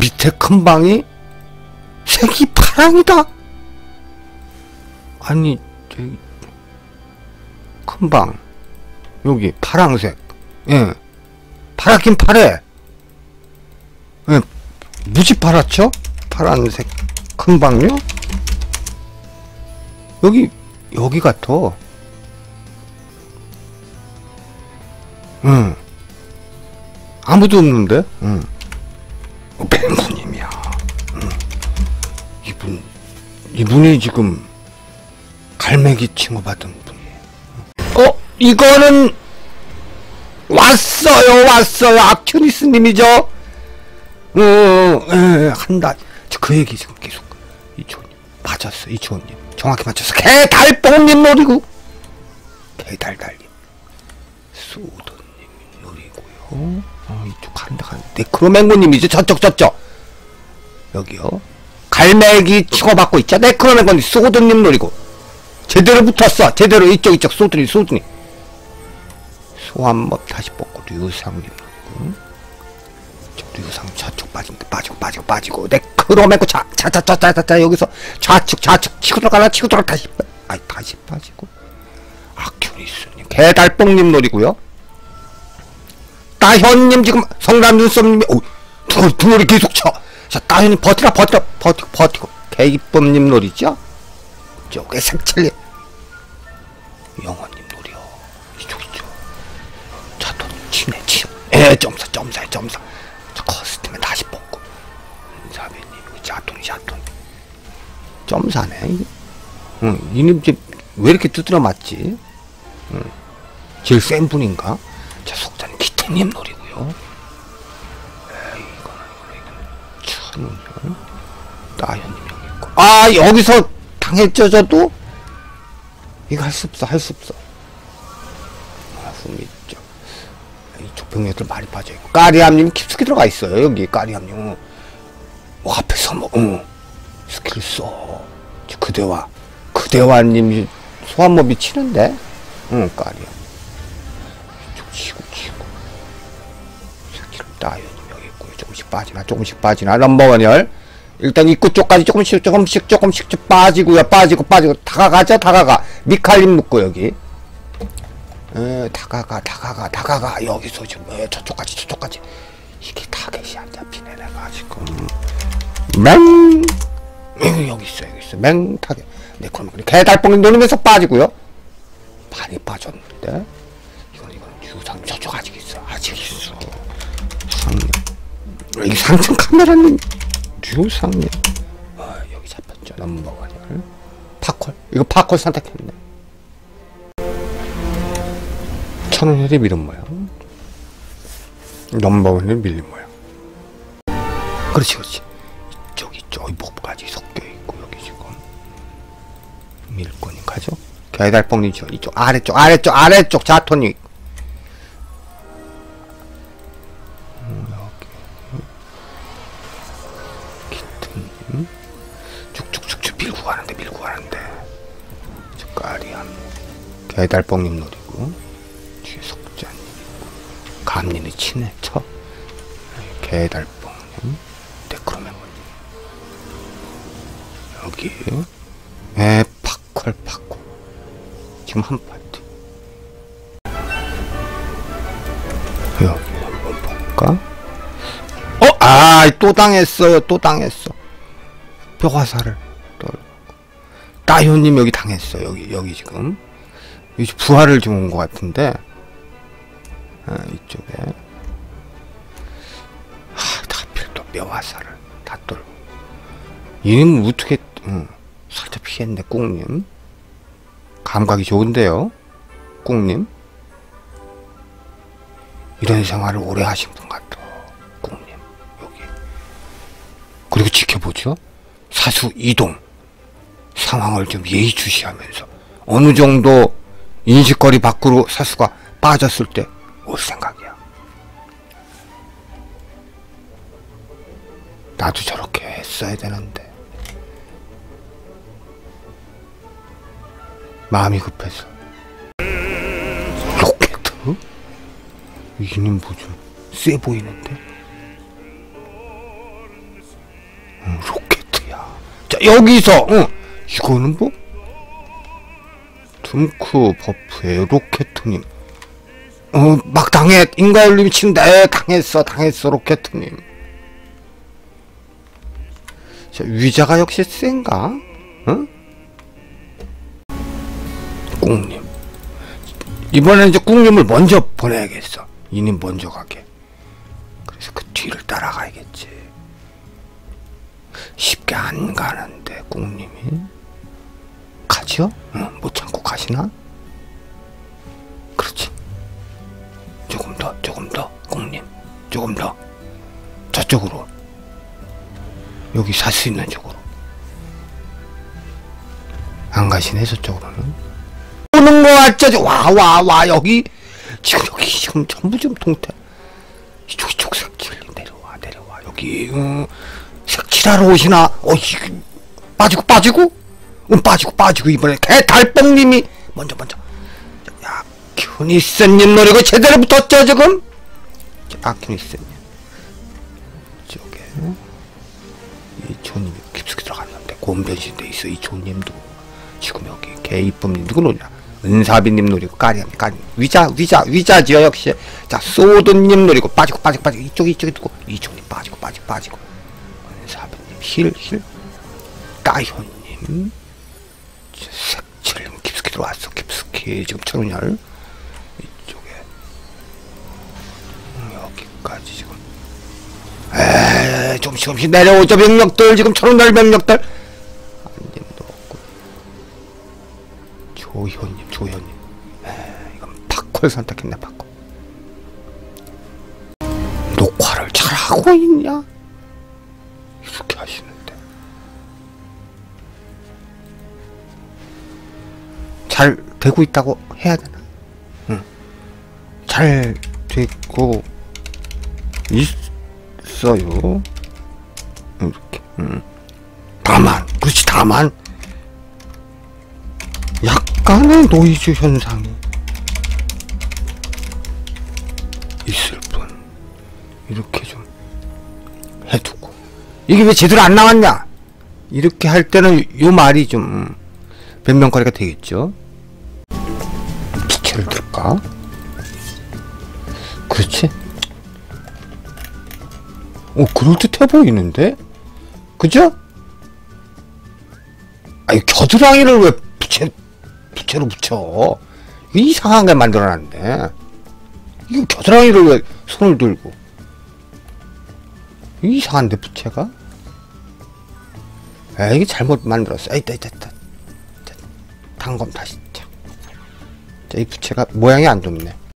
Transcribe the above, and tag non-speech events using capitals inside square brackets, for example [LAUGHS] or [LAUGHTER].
밑에 큰 방이 색이 파랑이다. 아니 저기 큰 방 여기 파랑색. 예, 파랗긴 파래. 예, 무지 파랗죠? 파란색 큰 방요? 여기 여기 같아. 응. 아무도 없는데? 응. 어, pen구님이야. 응. 이분, 이분이 지금 갈매기 칭호받은 분이에요. 어, 이거는 왔어요, 왔어요. 아큐니스님이죠? 어, 예, 한다. 그 얘기 지금 계속. 이초님. 맞았어, 이초님. 정확히 맞췄어. 개달뽕님 노리고. 개달달님. 소도님 노리고 요. 어, 이쪽 간다, 간다. 네크로맹고님이죠? 저쪽, 저쪽. 여기요. 갈매기 치고받고 있죠? 네크로맹고님, 소도님 노리고. 제대로 붙었어. 제대로 이쪽, 이쪽, 소드니, 소드니. 소한법 다시 뽑고, 류상님 노리고. 저 류상 저쪽 빠진 빠지고, 빠지고, 빠지고. 네크로맹고 자, 자, 자, 자, 자, 자, 자, 여기서 좌측, 좌측, 치고 들어가나, 치고 들어가, 다시, 빠- 아이, 다시 빠지고. 아큐니스님, 개달뽕님 노리고요. 따현님 지금 성남 눈썹님이 오, 두, 두 노리 계속 쳐. 자, 따현님 버티라, 버티라, 버티고, 버티고. 개이쁨님 노리죠? 저게 색칠님. 영원님 노려. 이쪽, 이쪽. 자돈 치네, 치. 에, 점사, 점사, 점사. 저 커스텀에 다시 뽑고. 사배님, 자돈, 자돈. 점사네. 응, 이님 이제 왜 이렇게 두드려 맞지? 응. 제일 센 분인가? 자, 속자 는 기태님 노리고요. 에이, 이거는, 이거는, 천년. 나현님 여기 있고. 아, 여기서 당했죠, 저도? 이거 할 수 없어, 할 수 없어. 아, 후미죠. 이쪽 병력들 많이 빠져 있고. 까리함님 깊숙이 들어가 있어요, 여기, 까리함님. 어. 뭐, 앞에서 뭐, 어. 스킬 써. 저 그대와, 그대와님 소환몹이 치는데? 응, 까리함. 따요님 여기 있고요. 조금씩 빠지나, 조금씩 빠지나. 넘버원열. 일단 입구 쪽까지 조금씩, 조금씩, 조금씩 좀 빠지고요. 빠지고, 빠지고. 다가가죠, 다가가. 미칼림 묶고, 여기. 에, 다가가, 다가가, 다가가. 여기서 지금, 에, 저쪽까지, 저쪽까지. 이게 타겟이 안 잡히네, 내가 지금. 맹! [LAUGHS] 여기, 있어, 여기 있어. 맹 타겟. 네, 그럼, 개달뽕이 노리면서 빠지고요. 많이 빠졌는데. 이건, 이건, 유상, 저쪽 아직 있어. 아직 있어. 상님. 여기 상층 카메라님. 류상님. 아, 여기 잡혔죠. 넘버원을. 파콜. 이거 파콜 선택했네. 천원열이 밀은 모양. 넘버원을 밀린 모양. 그렇지, 그렇지. 이쪽, 이쪽, 이 목까지 섞여 있고, 여기 지금. 밀권이 가죠? 개달뽕이죠. 이쪽, 아래쪽, 아래쪽, 아래쪽, 자톤이. 밀고 가는데. 저 까리함. 개달뽕님 노리고. 뒤에 석자님. 감님이 치네, 쳐. 개달뽕님. 데크로맨고님. 여기. 에, 파콜, 파콜. 지금 한 파트. 여기 한번 볼까? 어? 아, 또 당했어요. 또 당했어. 뼈화살을. 따효님 여기 당했어. 여기, 여기 지금. 여기 부활을 좀온것 같은데. 아, 이쪽에. 하, 하필 또 뼈화살을 다 떨고. 이님 어떻게, 응, 살짝 피했네, 꽁님. 감각이 좋은데요, 꽁님. 이런 생활을 오래 하신 분 같아, 꽁님. 여기. 그리고 지켜보죠. 사수 이동. 상황을 좀 예의주시하면서 어느 정도 인식거리 밖으로 사수가 빠졌을 때 올 생각이야. 나도 저렇게 했어야 되는데. 마음이 급해서. 로켓? 이님 뭐좀 세 보이는데? 음, 로켓이야. 자, 여기서, 응. 이거는 뭐? 둠크 버프에 로켓님. 어, 막 당해. 인가율님이 친다. 에, 당했어, 당했어, 로켓님. 자, 위자가 역시 센가? 응? 꿍님. 이번엔 이제 꿍님을 먼저 보내야겠어. 이님 먼저 가게. 그래서 그 뒤를 따라가야겠지. 쉽게 안 가는데, 꿍님이. 가죠? 응, 못 참고 가시나? 그렇지. 조금 더, 조금 더, 꿍님. 조금 더. 저쪽으로. 여기 살 수 있는 쪽으로. 안 가시네, 저쪽으로는. 오는 거 같죠? 와, 와, 와, 여기. 지금 여기 지금 전부 좀 동태. 이쪽, 이쪽 색칠 내려와, 내려와. 여기, 어, 색칠하러 오시나? 어, 이, 빠지고, 빠지고? 응, 빠지고, 빠지고, 이번에 개달뽕님이 먼저, 먼저. 야, 큐니스님 노리고 제대로 붙었죠, 지금? 아, 큐니스님. 쪽에. 이 조님이 깊숙이 들어갔는데 곰변신돼 있어 이 조님도 지금 여기 개이쁨님 누구 노냐 은사비님 노리고 까리함 까리 위자 위자 위자지요 역시 자 소드님 노리고 빠지고 빠지고 빠지고 이쪽 이쪽에 두고 이 조님 빠지고 빠지고 빠지고 은사비님 힐힐 까효님 색칠 깊숙이 들어왔어 깊숙이 지금 철운열 이쪽에 음, 여기까지 지금 에이, 좀씩 좀씩 내려오죠, 병력들. 지금 천원달 병력들. 안님도 없고. 조현님, 조현님. 에이, 이건 팝콜 선택했네, 팝콜. 녹화를 잘하고 있냐? 잘 되고 있다고 해야 되나? 응. 잘 되고 있어요. 이렇게. 음. 다만, 그렇지, 다만. 약간의 노이즈 현상이 있을 뿐. 이렇게 좀 해두고. 이게 왜 제대로 안 나왔냐? 이렇게 할 때는 요 말이 좀 음, 변명거리가 되겠죠. 기체를 들까? 그렇지? 어, 그럴듯해 보이는데? 그죠? 아니, 겨드랑이를 왜 부채, 부채로 붙여? 이상하게 만들어놨네. 이거 겨드랑이를 왜 손을 들고. 이상한데, 부채가? 아, 이게 잘못 만들었어. 있다, 있다, 있다. 자, 단검 다시. 이 부채가 모양이 안 좋네.